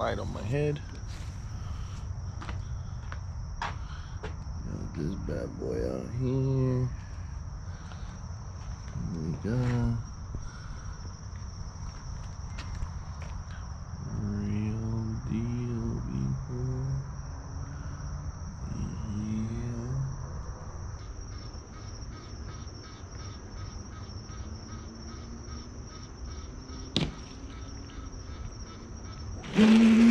light on my head. Got this bad boy out here. There we go. Mm-hmm.